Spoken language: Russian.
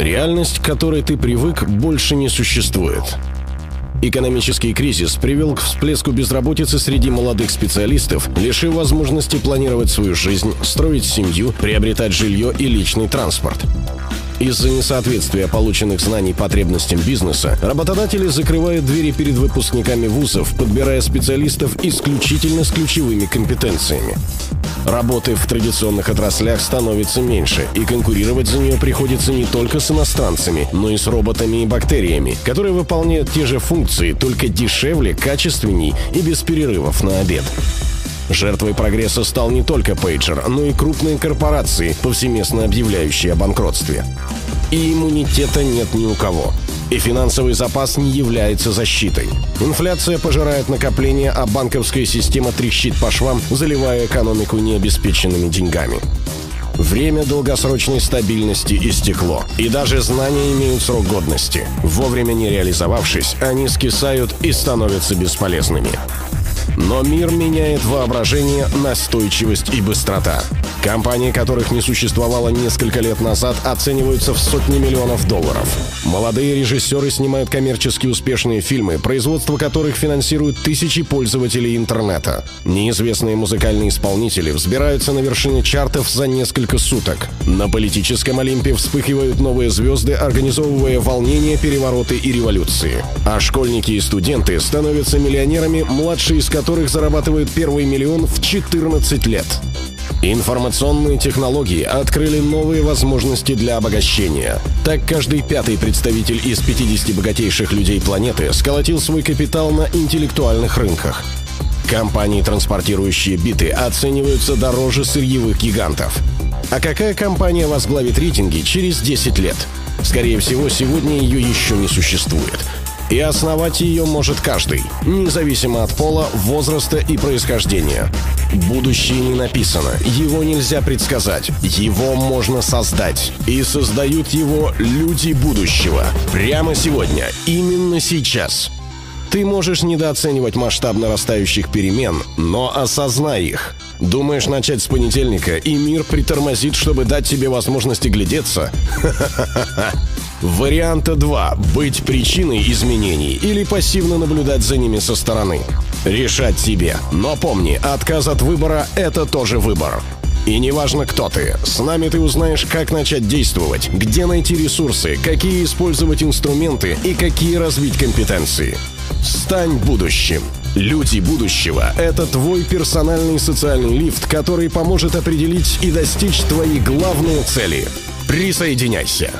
Реальность, к которой ты привык, больше не существует. Экономический кризис привел к всплеску безработицы среди молодых специалистов, лишив возможности планировать свою жизнь, строить семью, приобретать жилье и личный транспорт. Из-за несоответствия полученных знаний потребностям бизнеса, работодатели закрывают двери перед выпускниками вузов, подбирая специалистов исключительно с ключевыми компетенциями. Работы в традиционных отраслях становится меньше, и конкурировать за нее приходится не только с иностранцами, но и с роботами и бактериями, которые выполняют те же функции, только дешевле, качественней и без перерывов на обед. Жертвой прогресса стал не только пейджер, но и крупные корпорации, повсеместно объявляющие о банкротстве. И иммунитета нет ни у кого. И финансовый запас не является защитой. Инфляция пожирает накопления, а банковская система трещит по швам, заливая экономику необеспеченными деньгами. Время долгосрочной стабильности истекло, и даже знания имеют срок годности. Вовремя не реализовавшись, они скисают и становятся бесполезными. Но мир меняет воображение, настойчивость и быстрота. Компании, которых не существовало несколько лет назад, оцениваются в сотни миллионов долларов. Молодые режиссеры снимают коммерчески успешные фильмы, производство которых финансируют тысячи пользователей интернета. Неизвестные музыкальные исполнители взбираются на вершины чартов за несколько суток. На политическом Олимпе вспыхивают новые звезды, организовывая волнения, перевороты и революции. А школьники и студенты становятся миллионерами, младшие из которых зарабатывают первый миллион в 14 лет. Информационные технологии открыли новые возможности для обогащения. Так каждый пятый представитель из 50 богатейших людей планеты сколотил свой капитал на интеллектуальных рынках. Компании, транспортирующие биты, оцениваются дороже сырьевых гигантов. А какая компания возглавит рейтинги через 10 лет? Скорее всего, сегодня ее еще не существует. И основать ее может каждый, независимо от пола, возраста и происхождения. Будущее не написано, его нельзя предсказать, его можно создать. И создают его люди будущего. Прямо сегодня, именно сейчас. Ты можешь недооценивать масштаб нарастающих перемен, но осознай их. Думаешь начать с понедельника, и мир притормозит, чтобы дать тебе возможность глядеться? Ха-ха-ха! Варианта 2. Быть причиной изменений или пассивно наблюдать за ними со стороны. Решать тебе. Но помни, отказ от выбора – это тоже выбор. И неважно, кто ты, с нами ты узнаешь, как начать действовать, где найти ресурсы, какие использовать инструменты и какие развить компетенции. Стань будущим. Люди будущего – это твой персональный социальный лифт, который поможет определить и достичь твои главные цели. Присоединяйся.